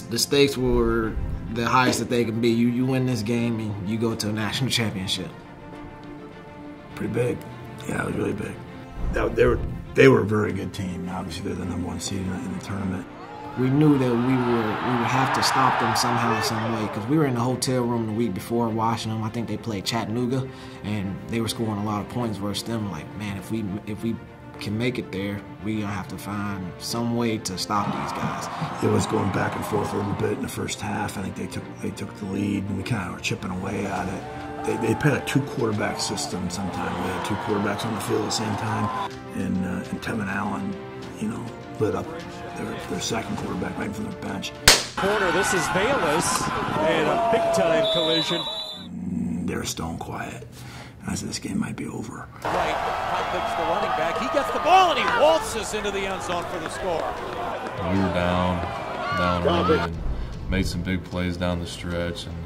The stakes were the highest that they could be. You you win this game and you go to a national championship. Pretty big. Yeah, it was really big. They were they were a very good team. Obviously, they're the number one seed in the tournament. We knew that we were we would have to stop them somehow, some way, because we were in the hotel room the week before watching them. I think they played Chattanooga, and they were scoring a lot of points versus them. Like, man, if we if we can make it there, we're gonna have to find some way to stop these guys. It was going back and forth a little bit in the first half. I think they took they took the lead, and we kind of were chipping away at it. They, they played a two quarterback system sometimes. They had two quarterbacks on the field at the same time, and uh, and Tevin Allen, you know, lit up their, their second quarterback right from the bench. Corner, this is Bayless, and a big time collision. Mm, they're stone quiet. I said, this game might be over. Right, Pike the running back. He gets the ball and he waltzes into the end zone for the score. We were down, down early, and made some big plays down the stretch. And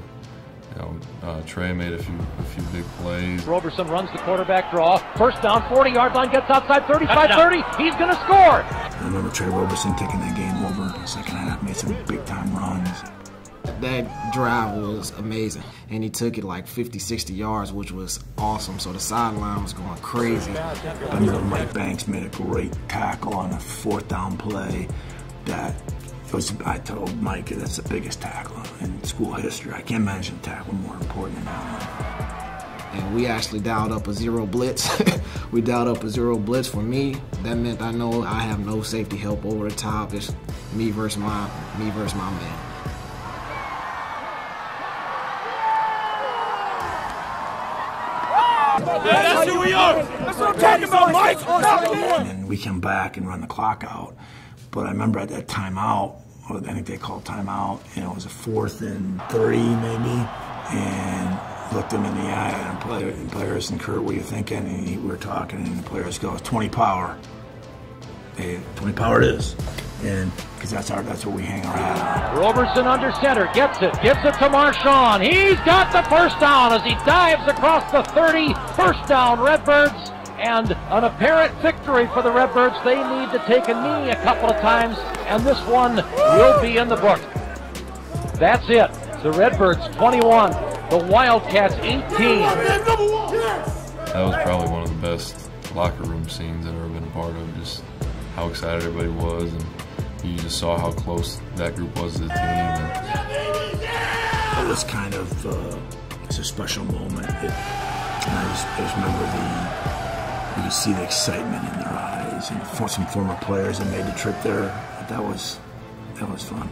you know, uh, Tre made a few a few big plays. Roberson runs the quarterback draw. First down, 40-yard line, gets outside 35-30. He's going to score. I remember Tre Roberson taking that game over in the second half, made some big-time runs. That drive was amazing, and he took it like 50, 60 yards, which was awesome. So the sideline was going crazy. Mike Banks made a great tackle on a fourth down play that was, I told Mike that's the biggest tackle in school history. I can't imagine a tackle more important than that. And we actually dialed up a zero blitz. we dialed up a zero blitz for me. That meant I know I have no safety help over the top. It's me versus my me versus my man. That's who we are. That's what I'm talking about, Mike. And we come back and run the clock out. But I remember at that timeout, I think they called timeout, and it was a fourth and three maybe, and looked him in the eye and player, players and Kurt, what are you thinking? And he, we were talking, and the players go, 20 power. Hey, 20 power it is. And because that's our that's what we hang around. on. Roberson under center, gets it, gets it to Marshaun. He's got the first down as he dives across the 30. First down, Redbirds and an apparent victory for the Redbirds. They need to take a knee a couple of times, and this one will be in the book. That's it. The Redbirds 21, the Wildcats 18. That was probably one of the best locker room scenes I've ever been a part of. Just how excited everybody was, and you just saw how close that group was to the team. And... It was kind of uh, it's a special moment. It, I just, I just remember the you could see the excitement in their eyes, and for some former players that made the trip there. That was that was fun.